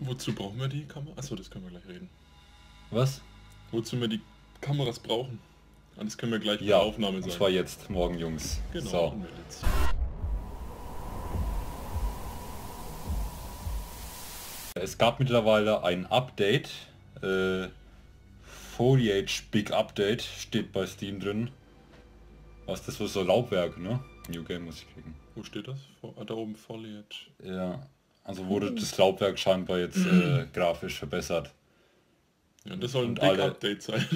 Wozu brauchen wir die Kamera? Achso, das können wir gleich reden. Was? Wozu wir die Kameras brauchen? Ah, Das können wir gleich bei Ja, der Aufnahme sagen. zwar jetzt, morgen Jungs. Genau. So. Es gab mittlerweile ein Update. Äh, Foliage Big Update steht bei Steam drin. Was das für so Laubwerk, ne? New Game muss ich klicken. Wo steht das? Ah, da oben Foliage. Ja. Also wurde das Laubwerk scheinbar jetzt äh, grafisch verbessert. Ja, das soll ein Und Big alle- Update sein.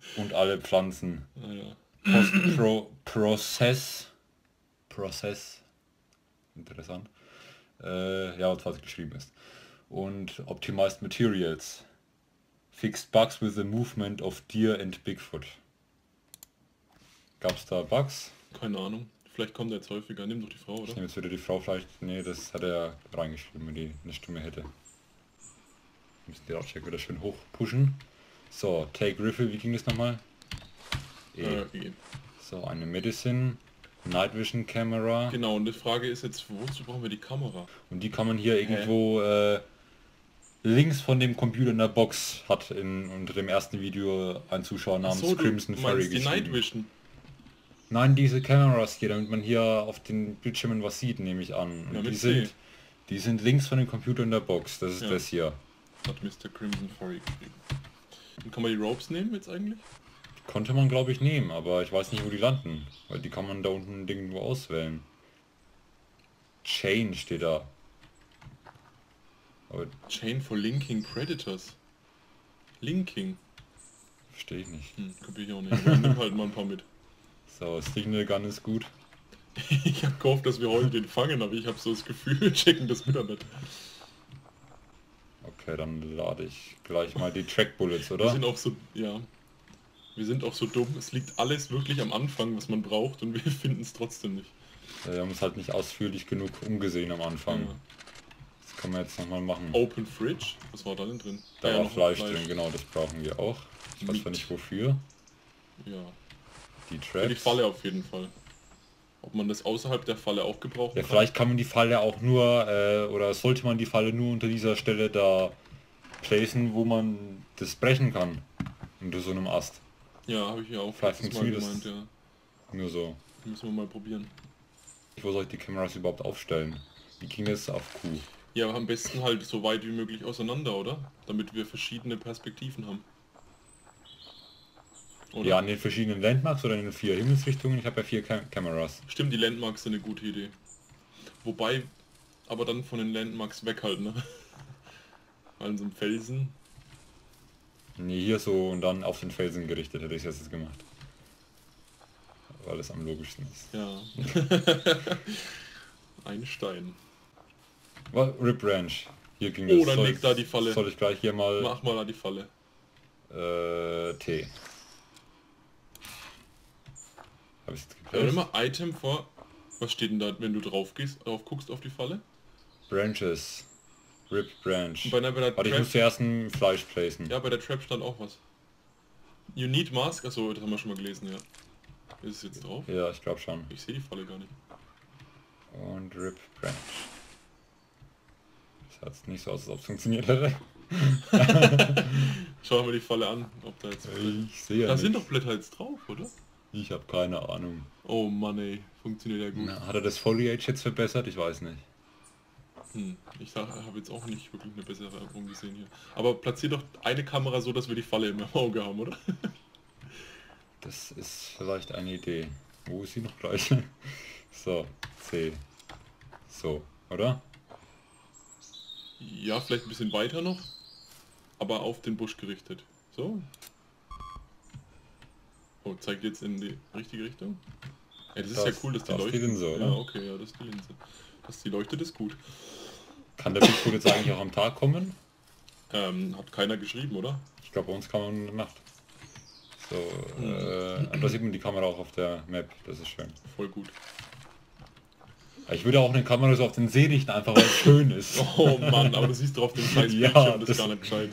Und alle Pflanzen. Post Pro Process. Process. Interessant. Äh, ja, was geschrieben ist. Und Optimized Materials. Fixed Bugs with the Movement of Deer and Bigfoot. Gab's da Bugs? Keine Ahnung. Vielleicht kommt er jetzt häufiger. Nimm doch die Frau, Ich oder? nehme jetzt wieder die Frau vielleicht. Nee, das hat er reingeschrieben, wenn die eine Stimme hätte. Müssen die Lautstärke wieder schön hoch pushen. So, Take Riffle, wie ging das nochmal? E. Äh, eh. So, eine Medicine, Night Vision Camera. Genau, und die Frage ist jetzt, wozu brauchen wir die Kamera? Und die kann man hier irgendwo äh, links von dem Computer in der Box, hat in unter dem ersten Video ein Zuschauer namens du Crimson Fairy meinst die Night geschrieben. Vision. Nein, diese Kameras hier, damit man hier auf den Bildschirmen was sieht, nehme ich an. Und Ja, die C. sind, die sind links von dem Computer in der Box. Das ist Ja. das hier. Hat Mr. Crimson Furry geschrieben. Und kann man die Ropes nehmen jetzt eigentlich? Konnte man glaube ich nehmen, aber ich weiß nicht, wo die landen. Weil die kann man da unten irgendwo auswählen. Chain steht da. Aber Chain for Linking Predators. Linking. verstehe ich nicht. Hm, ich auch nicht. Aber nimm halt mal ein paar mit. So, Signal Gun ist gut. Ich hab gehofft, dass wir heute den fangen, aber ich habe so das Gefühl, wir checken das wieder nicht. Okay, dann lade ich gleich mal die Track Bullets, Wir oder? sind auch so, ja. Wir sind auch so dumm. Es liegt alles wirklich am Anfang, was man braucht und wir finden es trotzdem nicht. Wir haben uns halt nicht ausführlich genug umgesehen am Anfang. Ja. Das kann man jetzt nochmal machen. Open Fridge, was war da denn drin? da Ah ja, war noch Fleisch, drin, genau, das brauchen wir auch. Ich weiß zwar Meat. nicht wofür. Ja, Die für die. Falle auf jeden Fall. Ob man das außerhalb der Falle auch gebrauchen Ja, kann? vielleicht kann man die Falle auch nur, äh, oder sollte man die Falle nur unter dieser Stelle da placen, wo man das brechen kann. Unter so einem Ast. Ja, habe ich ja auch Vielleicht funktioniert gemeint, das. ja. Nur so. Müssen wir mal probieren. Wo soll ich die Kameras überhaupt aufstellen? Wie ging das auf Q? Ja, am besten halt so weit wie möglich auseinander, oder? Damit wir verschiedene Perspektiven haben. Oder? Ja, an den verschiedenen Landmarks oder in den vier Himmelsrichtungen. Ich habe ja vier Cam Kameras. Stimmt, die Landmarks sind eine gute Idee. Wobei, aber dann von den Landmarks weg halt, ne? An so einem Felsen. Nee, hier so und dann auf den Felsen gerichtet hätte ich jetzt gemacht. Weil es am logischsten ist. Ja. Ein Stein. Well, Rip Ranch. Hier ging Oh, das. dann Soll da die Falle. Soll ich gleich hier mal Mach mal da die Falle. äh, T. Habe ich jetzt Ja, geplaced? immer Item vor. Was steht denn da, wenn du drauf gehst, drauf guckst auf die Falle? Branches. Rip Branch. Und bei der, bei der Warte, ich muss zuerst ein Fleisch placen. ja, bei der Trap stand auch was. You need mask. Achso, das haben wir schon mal gelesen, ja. Ist es jetzt drauf? Ja, ich glaube schon. Ich sehe die Falle gar nicht. Und Rip Branch. Das hat nicht so aus, als ob es funktioniert hätte. Schauen wir die Falle an, ob da jetzt... Ich sehe ja Da sind nichts. doch Blätter jetzt drauf, oder? Ich habe keine Ahnung. Oh Mann ey, funktioniert ja gut. Na, hat er das Foliage jetzt verbessert? Ich weiß nicht. Hm, ich habe jetzt auch nicht wirklich eine bessere Erinnerung gesehen hier. Aber platziert doch eine Kamera so, dass wir die Falle im Auge haben, oder? Das ist vielleicht eine Idee. Wo ist sie noch gleich? so, C. So, oder? Ja, vielleicht ein bisschen weiter noch, aber auf den Busch gerichtet. So. Oh, zeigt jetzt in die richtige Richtung? Ja, das ist Das- ja cool, dass die das ist die leuchtet. Linse, oder? Ja, okay, ja, das ist die Linse. Dass die leuchtet ist gut. Kann der Bigfoot jetzt eigentlich auch am Tag kommen? Ähm, hat keiner geschrieben, oder? Ich glaube, bei uns kann man in der Nacht. So, äh, da sieht man die Kamera auch auf der Map. Das ist schön. Voll gut. Ich würde auch eine Kamera so auf den See richten, einfach weil es schön ist. Oh Mann, aber du siehst doch auf dem scheiß Ja, Bildschirm, das das- ist gar nicht gescheit.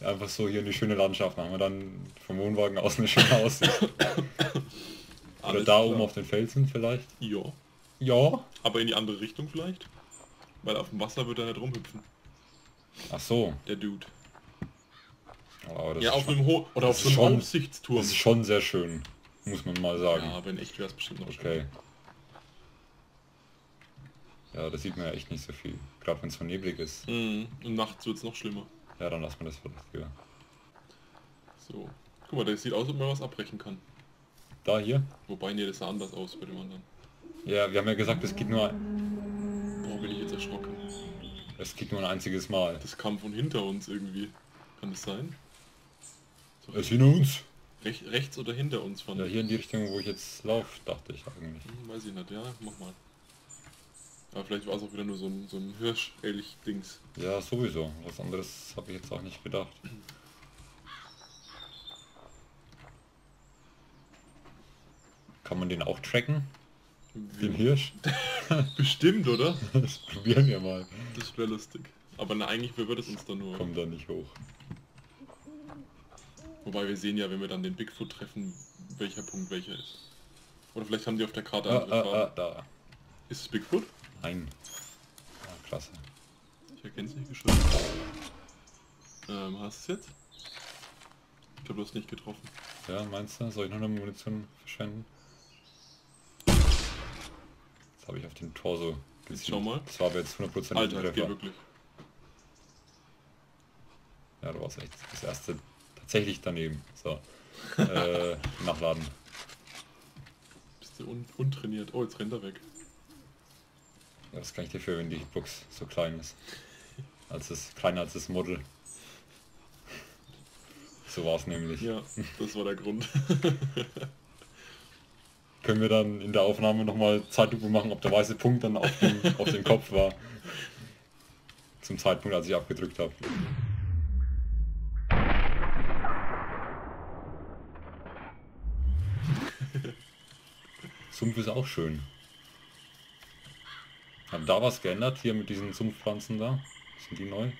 Einfach so hier eine schöne Landschaft. Haben wir dann vom Wohnwagen aus eine schöne Aussicht. Oder da klar. oben auf den Felsen vielleicht. Ja. Ja. Aber in die andere Richtung vielleicht? Weil auf dem Wasser wird er nicht rumhüpfen. Ach so. der Dude. Aber das Ja, auf schon, einem Ho oder auf das so ist einem schon- Aussichtsturm. das ist schon sehr schön. Muss man mal sagen. Ja, wenn echt wäre es bestimmt noch Okay. Ja, das sieht man ja echt nicht so viel. Gerade wenn es so neblig ist. Mhm. Und nachts wird es noch schlimmer. Ja, dann lassen wir das vielleicht lieber. So. Guck mal, das sieht aus, ob man was abbrechen kann. Da hier? Wobei, nee, das sah anders aus bei dem anderen. Ja, wir haben ja gesagt, es geht nur, Boah, bin ich jetzt erschrocken. es geht nur ein einziges Mal. Das kam von hinter uns irgendwie. Kann das sein? So, Es ist hinter uns. rech, rechts oder hinter uns von... Ja, hier in die Richtung, wo ich jetzt laufe, dachte ich eigentlich. Hm, weiß ich nicht, ja, mach mal. Aber vielleicht war es auch wieder nur so ein, so ein Hirsch-Elch-Dings. Ja, sowieso. Was anderes habe ich jetzt auch nicht gedacht. Kann man den auch tracken? Den Hirsch? Bestimmt, oder? Das probieren wir mal. Das wäre lustig. Aber na, eigentlich verwirrt es uns dann nur. Kommt da nicht hoch. Wobei wir sehen ja, wenn wir dann den Bigfoot treffen, welcher Punkt welcher ist. Oder vielleicht haben die auf der Karte Ah, andere ah, Farben. ah, da. Ist es Bigfoot? Nein. Ah, klasse. Ich erkenne es nicht geschrieben. Ähm, hast du es jetzt? Ich glaube, du hast nicht getroffen. Ja, meinst du? Soll ich noch eine Munition verschwenden? Das habe ich auf den Torso gezielt. schau mal. Das war aber jetzt 100% Alter, das geht wirklich. Ja, du warst echt das erste tatsächlich daneben. So. äh, nachladen. Bist du un untrainiert. Oh, jetzt rennt er weg. Ja, was kann ich dafür, wenn die Hitbox so klein ist? Als das kleiner als das Model. So war es nämlich. Ja, das war der Grund. Können wir dann in der Aufnahme nochmal Zeitlupe machen, ob der weiße Punkt dann auf dem, auf dem Kopf war. Zum Zeitpunkt, als ich abgedrückt habe. Sumpf ist auch schön. Haben da was geändert hier mit diesen Sumpfpflanzen da? Sind die neu?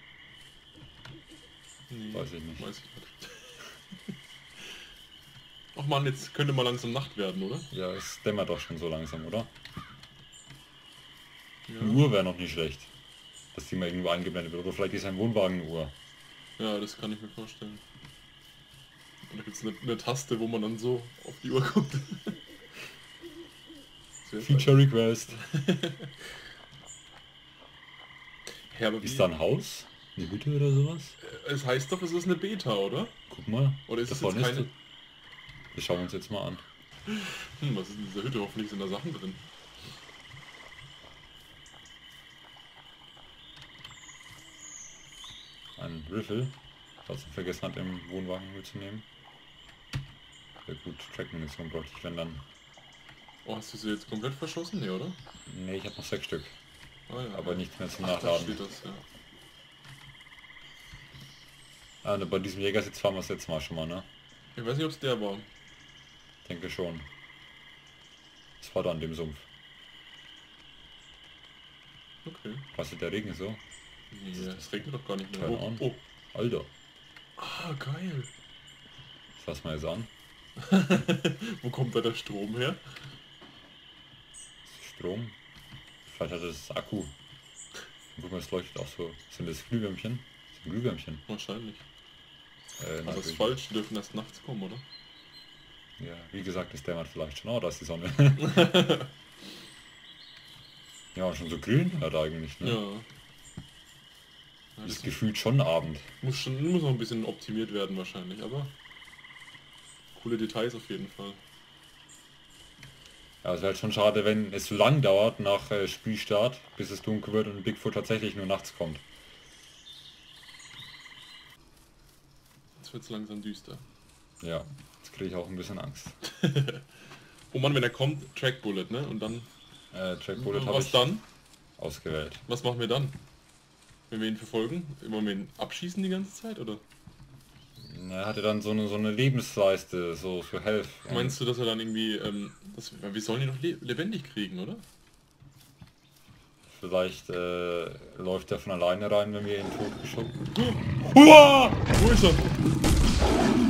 Hm, Weiß ich nicht. Weiß ich nicht. Ach man, jetzt könnte mal langsam Nacht werden, oder? Ja, es dämmert doch schon so langsam, oder? Ja, Eine Uhr wäre noch nicht schlecht. Dass die mal irgendwo eingeblendet wird. Oder vielleicht ist ein Wohnwagen eine Uhr. ja das kann ich mir vorstellen. Und da gibt es eine, eine Taste, wo man dann so auf die Uhr guckt. Sehr Feature Request. Ja, aber Ist da ein Haus? Eine Hütte oder sowas? es heißt doch, es ist eine Beta, oder? Guck mal. Oder ist Davon jetzt keine... ist Wir schauen uns jetzt mal an. Hm, was ist in dieser Hütte? Hoffentlich sind da Sachen drin. Ein Riffle. Falls er vergessen hat, im Wohnwagen mitzunehmen. Ja gut, Track-Munition bräuchte ich wenn dann. Oh, hast du sie jetzt komplett verschossen? Nee, oder? Ne, ich habe noch sechs Stück. Ja. Aber nichts mehr zum Ach, Nachladen. das, ja. Ah, ne, bei diesem Jägersitz fahren wir das letzte Mal schon mal, ne? Ich weiß nicht, ob es der war. Denke schon. Das war da an dem Sumpf. Okay. Was ist der Regen so? Nee, es regnet doch gar nicht mehr. Oh, oh. Alter, Ah, geil. das lass mal jetzt an. Wo kommt da der Strom her? Strom. Vielleicht hat es Akku. Guck mal, es leuchtet auch so. Sind das Glühwürmchen? Das sind Glühwürmchen. Wahrscheinlich. Äh, Also das ist falsch, die dürfen erst nachts kommen, oder? Ja, wie gesagt, das dämmert vielleicht schon. Oh, da ist die Sonne. ja, schon so grün hat eigentlich, ne? Ja. ja Das ist das gefühlt schon Abend. muss schon muss noch ein bisschen optimiert werden wahrscheinlich, aber coole Details auf jeden Fall. Ja, es wäre halt schon schade, wenn es so lang dauert nach äh, Spielstart, bis es dunkel wird und Bigfoot tatsächlich nur nachts kommt. Jetzt wird es langsam düster. Ja, jetzt kriege ich auch ein bisschen Angst. Oh Mann, wenn er kommt, Track Bullet, ne? Und dann, Äh, Track Bullet habe was ich dann? ausgewählt. Was machen wir dann? Wenn wir ihn verfolgen? Immer wir ihn abschießen die ganze Zeit, oder? Er hatte dann so eine, so eine Lebensleiste, so für Health. Meinst du, dass er dann irgendwie, ähm, das, weil wir sollen ihn doch le lebendig kriegen, oder? Vielleicht äh, läuft er von alleine rein, wenn wir ihn tot geschoben. Wo ist er?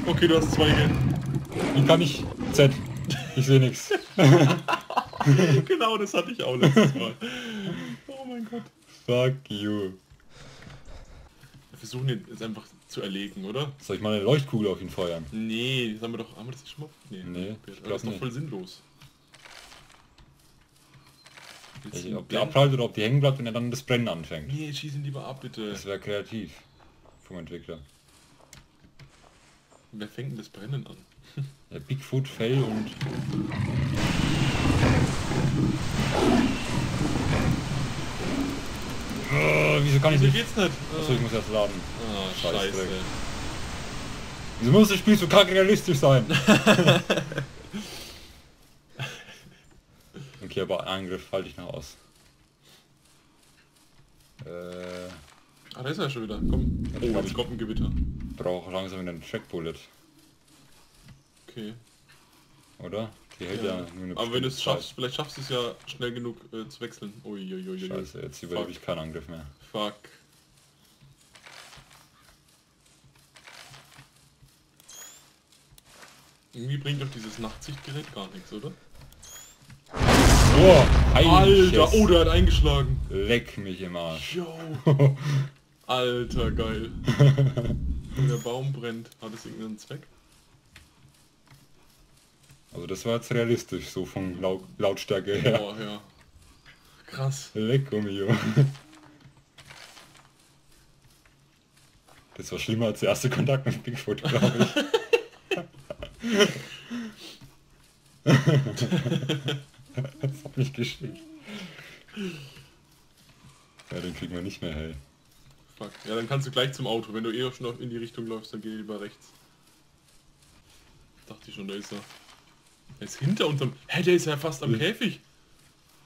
Okay, du hast zwei Geld. Wie kann ich? Z. Ich sehe nichts. genau, das hatte ich auch letztes Mal. Oh mein Gott. Fuck you. versuchen ihn jetzt einfach zu erlegen, oder? Soll ich mal eine Leuchtkugel auf ihn feuern? Nee, das haben wir doch... Haben wir das nicht schon mal? Nee, Nee, das ich glaub ist doch voll sinnlos. Ich, ob die abprallt oder ob die hängen bleibt, wenn er dann das Brennen anfängt. Nee, schieß ihn lieber ab, bitte. Das wäre kreativ vom Entwickler. Wer fängt denn das Brennen an? Ja, Bigfoot, Fell und... Oh, wieso kann ich Wieso nicht... geht's nicht? Achso, ich muss erst laden. Ah, Scheißdreck. scheiße. Wieso muss das Spiel so kacke realistisch sein? okay, aber Angriff halte ich noch aus. Äh, Ah, da ist er schon wieder. Komm. Oh, glaub jetzt ich- kommt ein Gewitter. brauche langsam wieder einen Trackbullet, Okay. oder? Die hält Ja. ja, Aber wenn du es schaffst, vielleicht schaffst du es ja schnell genug äh, zu wechseln. Uiuiui. Scheiße, jetzt überlebe ich keinen Angriff mehr. Fuck. Irgendwie bringt doch dieses Nachtsichtgerät gar nichts, oder? Oh, Alter, oh, der hat eingeschlagen. Leck mich im Arsch. Yo. Alter, geil. Und der Baum brennt. Hat es irgendeinen Zweck? Also das war jetzt realistisch, so von Lau Lautstärke her. Boah, ja. Krass. Lecco mio. Das war schlimmer als der erste Kontakt mit Bigfoot, glaube ich. das hat mich geschickt. Ja, den kriegen wir nicht mehr hell. Fuck. Ja, dann kannst du gleich zum Auto. Wenn du eh schon in die Richtung läufst, dann geh lieber rechts. Dachte ich schon, da ist er. Er ist hinter unserem... Hä, der ist ja fast am Ja. Käfig.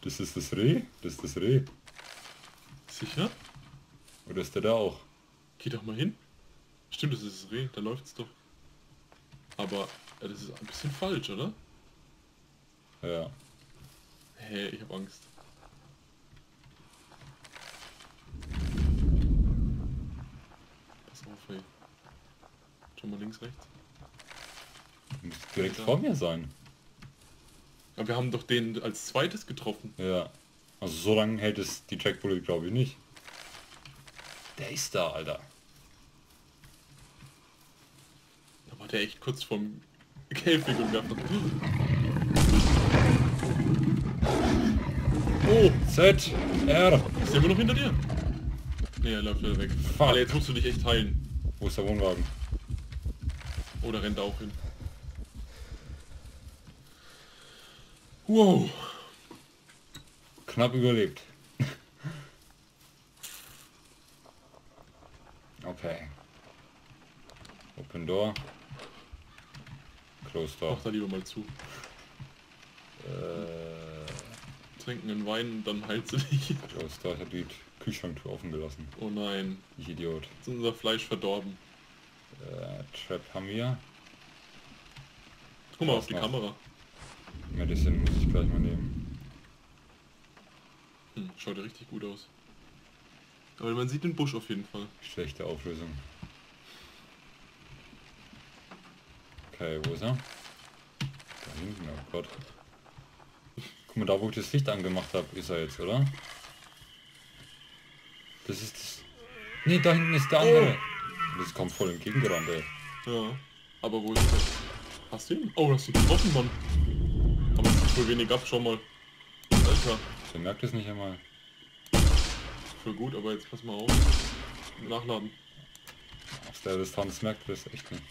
Das ist das Reh? Das ist das Reh. Sicher? Oder ist der da auch? Geh doch mal hin. Stimmt, das ist das Reh. Da läuft's doch. Aber ja, das ist ein bisschen falsch, oder? Ja. Hä, ich hab Angst. Pass auf, ey. Schon mal links, rechts. Muss direkt vor mir sein. Aber wir haben doch den als zweites getroffen. Ja. Also so lange hält es die Trackbullet glaube ich nicht. Der ist da, Alter. Da war der echt kurz vorm Käfig und wir haben Oh, Z, R. Ist der immer noch hinter dir? Nee, er läuft wieder weg. Fuck. Alter, jetzt musst du dich echt heilen. Wo ist der Wohnwagen? Oder rennt er auch hin. Wow. Knapp überlebt. okay. Open Door. Closed Door. Mach da lieber mal zu. Äh, Trinken einen Wein und dann heilst du dich. Closed Door. Ich habe die Kühlschranktür offen gelassen. Oh nein. Ich Idiot. Jetzt ist unser Fleisch verdorben. Äh, Trap haben wir. Guck mal auf die noch? Kamera. Medicine muss ich gleich mal nehmen. Hm, schaut ja richtig gut aus. Aber man sieht den Busch auf jeden Fall. Schlechte Auflösung. Okay, wo ist er? Da hinten, oh Gott. Guck mal, da wo ich das Licht angemacht habe, ist er jetzt, oder? Das ist das... Nee, da hinten ist der andere. Das kommt voll entgegengerannt, ey. Ja. Aber wo ist der? Hast du ihn? Oh, hast du ihn getroffen, Mann. Voll wenig ab, schau mal. Alter. Der merkt es nicht einmal. Voll gut, aber jetzt pass mal auf. Nachladen. Aus der Distanz merkt er das echt nicht.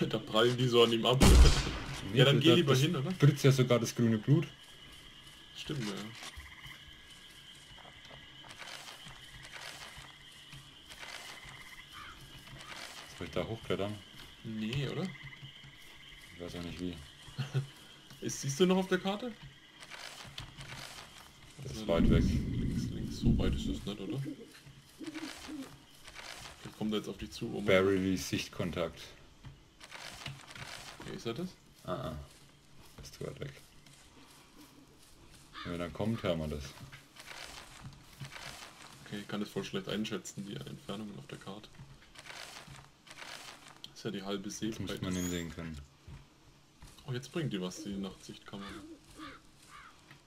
da prallen die so an ihm ab. ja, dann geh lieber hin, oder? Spritzt ja sogar das grüne Blut. Stimmt, ja. Soll ich da hochklettern? Nee, oder? Ich weiß auch nicht wie. Ist, siehst du noch auf der Karte? Das ist weit weg. Links, links, so weit ist es nicht, oder? Vielleicht kommt er jetzt auf dich zu. Mein Barely Sichtkontakt. Okay, ist er das? Ah, ah. Das ist zu weit weg. Wenn er dann kommt, hören wir das. Okay, ich kann das voll schlecht einschätzen, die Entfernungen auf der Karte. Das ist ja die halbe Jetzt muss man ihn sehen können. Oh, jetzt bringt die was, die Nachtsichtkamera.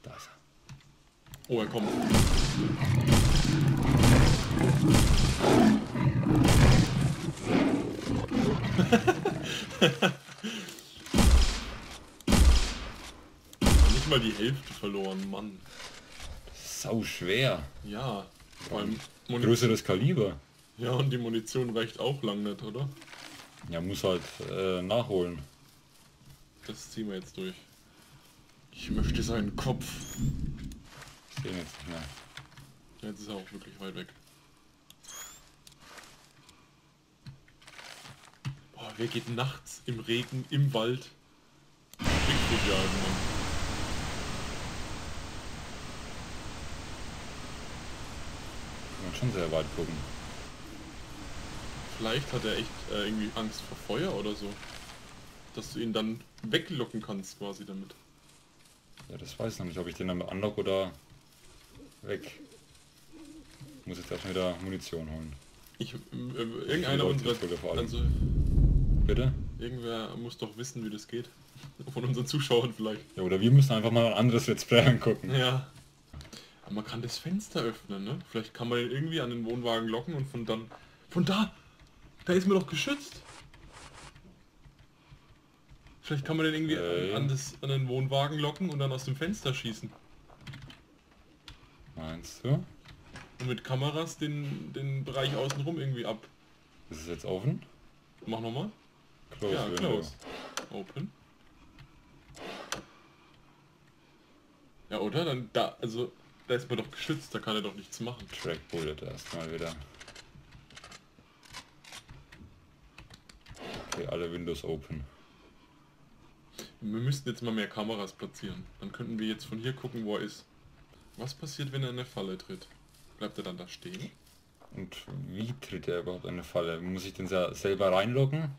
Da ist er. Oh, er kommt. Nicht mal die Hälfte verloren, Mann. Sau schwer. Ja, vor allem größeres Kaliber. Ja, und die Munition reicht auch lang nicht, oder? Ja, muss halt äh, nachholen. Das ziehen wir jetzt durch. Ich möchte seinen Kopf. Ich sehe ihn jetzt nicht mehr. Jetzt ist er auch wirklich weit weg. Boah, wer geht nachts im Regen, im Wald? Bigfoot jagen, Mann. Kann man schon sehr weit gucken. Vielleicht hat er echt äh, irgendwie Angst vor Feuer oder so. Dass du ihn dann weglocken kannst quasi damit. Ja, das weiß ich noch nicht, ob ich den dann anlock oder weg. Muss jetzt erstmal wieder Munition holen. Ich, äh, irgendeiner unserer... Also, Bitte? irgendwer muss doch wissen, wie das geht. Von unseren Zuschauern vielleicht. Ja, oder wir müssen einfach mal ein anderes Let's Play angucken. Ja. Aber man kann das Fenster öffnen, ne? Vielleicht kann man ihn irgendwie an den Wohnwagen locken und von dann... Von da! Da ist man doch geschützt! Vielleicht kann man den irgendwie Äh. an, an, das, an den Wohnwagen locken und dann aus dem Fenster schießen. Meinst du? Und mit Kameras den, den Bereich außenrum irgendwie ab. Ist es jetzt offen? Mach nochmal. Close. Ja, window. close. Open. Ja, oder? Dann da, also, da ist man doch geschützt, da kann er doch nichts machen. Track Bullet erstmal wieder. Okay, alle Windows open. Wir müssten jetzt mal mehr Kameras platzieren. Dann könnten wir jetzt von hier gucken, wo er ist. Was passiert, wenn er in eine Falle tritt? Bleibt er dann da stehen? Und wie tritt er überhaupt in eine Falle? Muss ich den se- selber reinloggen?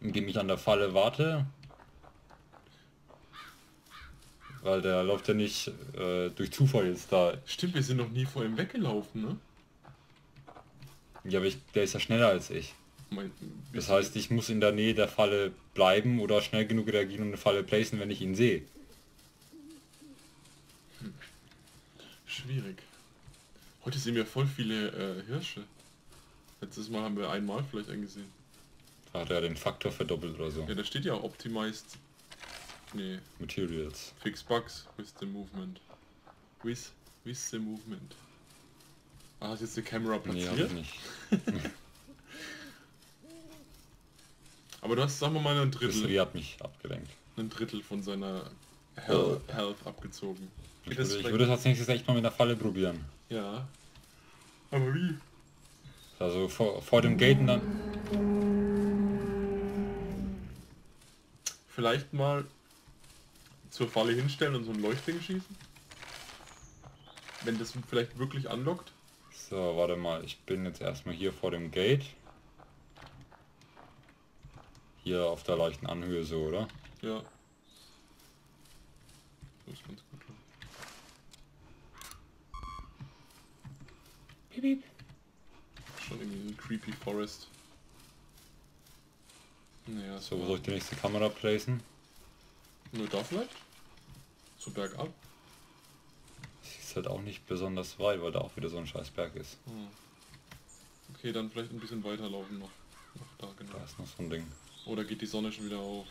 Indem ich an der Falle warte? Weil der läuft ja nicht äh, durch Zufall jetzt da. Stimmt, wir sind noch nie vor ihm weggelaufen, ne? Ja, aber ich, der ist ja schneller als ich. Das heißt, ich muss in der Nähe der Falle bleiben oder schnell genug reagieren und eine Falle placen, wenn ich ihn sehe. schwierig. Heute sehen wir voll viele äh, Hirsche. Letztes Mal haben wir einmal vielleicht einen gesehen. Da hat er den Faktor verdoppelt oder so. Ja, da steht ja auch Optimized. Nee, Materials. Fix Bugs with the movement. With, with the movement. Ah, hast jetzt die Kamera Nee, platziert? ich nicht. Aber du hast, sagen wir mal, ein Das Drittel, Rehe hat mich abgelenkt. ein Drittel von seiner Health, Health abgezogen. Ich würde, ich würde das als nächstes echt mal mit einer Falle probieren. Ja. Aber wie? Also vor, vor dem Gaten dann. Vielleicht mal zur Falle hinstellen und so ein Leuchtding schießen? Wenn das vielleicht wirklich anlockt? So, warte mal. Ich bin jetzt erstmal hier vor dem Gate. Hier auf der leichten Anhöhe so, oder? Ja. So ist ganz gut. Piep, piep. Schon irgendwie ein creepy Forest. Naja, So, wo soll ich die nächste Kamera placen? Nur da vielleicht? So bergab? Das ist halt auch nicht besonders weit, weil da auch wieder so ein scheiß Berg ist. Hm. Okay, dann vielleicht ein bisschen weiterlaufen noch. Noch da, genau. Da ist noch so ein Ding. Oder geht die Sonne schon wieder auf?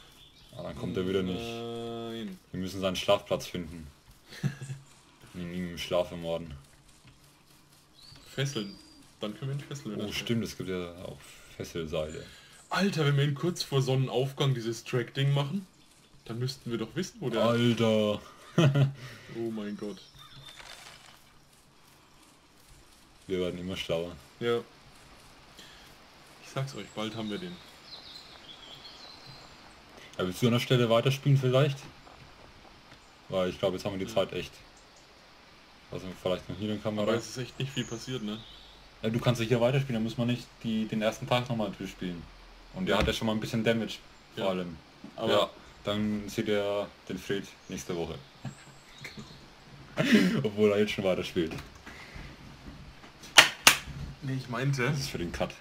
Ah, dann kommt er wieder nicht. Nein. Wir müssen seinen Schlafplatz finden. ihn ihm im Schlaf ermorden. Fesseln. Dann können wir ihn fesseln. Oh stimmt, es gibt ja auch Fesselseile. Alter, wenn wir ihn kurz vor Sonnenaufgang dieses Track-Ding machen, dann müssten wir doch wissen, wo der... Alter! Oh mein Gott. Wir werden immer schlauer. Ja. Ich sag's euch, bald haben wir den. Ja, willst du an der Stelle weiterspielen vielleicht? Weil ich glaube, jetzt haben wir die Zeit echt. Also vielleicht noch hier eine Kamera. Aber es ist echt nicht viel passiert, ne? Ja, du kannst ja hier weiterspielen, dann muss man nicht die, den ersten Tag nochmal durchspielen. Und der Ja. hat ja schon mal ein bisschen Damage, vor Ja. allem. Aber ja, dann seht ihr den Fred nächste Woche. Obwohl er jetzt schon weiterspielt. nee, ich meinte, Das ist für den Cut.